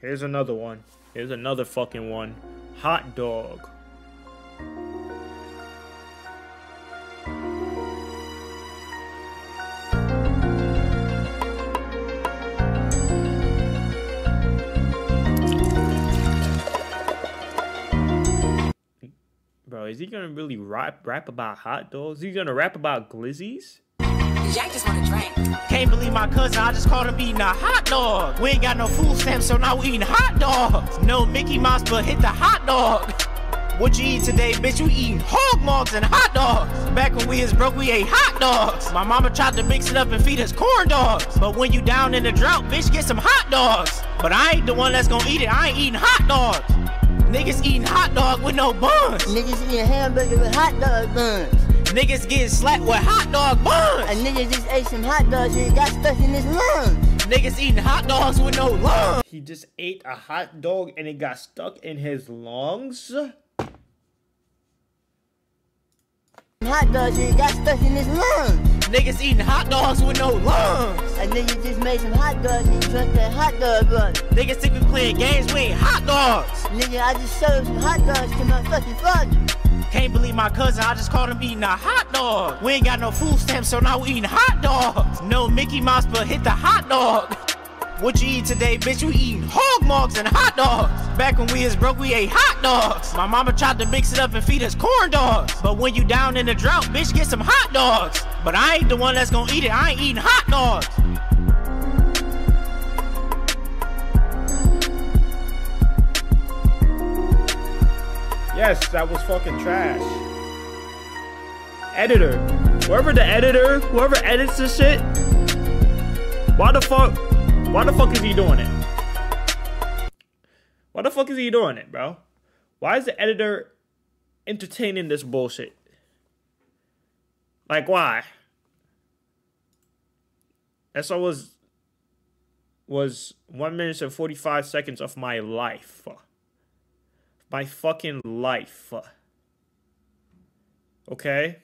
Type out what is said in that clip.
Here's another one. Here's another fucking one. Hot dog. Bro, is he gonna really rap rap about hot dogs? Is he gonna rap about glizzies? Jack just want to drink. Can't believe my cousin, I just called him eating a hot dog. We ain't got no food stamps, so now we eating hot dogs. No Mickey Mouse, but hit the hot dog. What you eat today, bitch? You eating hog mugs and hot dogs. Back when we was broke, we ate hot dogs. My mama tried to mix it up and feed us corn dogs. But when you down in the drought, bitch, get some hot dogs. But I ain't the one that's gonna eat it. I ain't eating hot dogs. Niggas eating hot dog with no buns. Niggas eating hamburger with hot dog buns. Niggas getting slapped with hot dog buns. A buns. nigga just ate some hot dogs and it got stuck in his lungs. Niggas eating hot dogs with no lungs. He just ate a hot dog and it got stuck in his lungs. Hot dogs and it got stuck in his lungs. Niggas eating hot dogs with no lungs. A nigga just made some hot dogs and he drank that hot dog run. Niggas think we playing games, we ain't hot dogs. Nigga, I just served some hot dogs to my fucking father. Can't believe my cousin, I just caught him eating a hot dog. We ain't got no food stamps, so now we eating hot dogs. No Mickey Mouse, but hit the hot dog. What you eat today, bitch? You eating hog mugs and hot dogs. Back when we was broke, we ate hot dogs. My mama tried to mix it up and feed us corn dogs. But when you down in the drought, bitch, get some hot dogs. But I ain't the one that's gonna eat it. I ain't eating hot dogs. Yes, that was fucking trash. Editor. Whoever the editor, whoever edits this shit, why the fuck, why the fuck is he doing it? Why the fuck is he doing it, bro? Why is the editor entertaining this bullshit? Like, why? That's was was one minute and forty five seconds of my life my fucking life. Okay?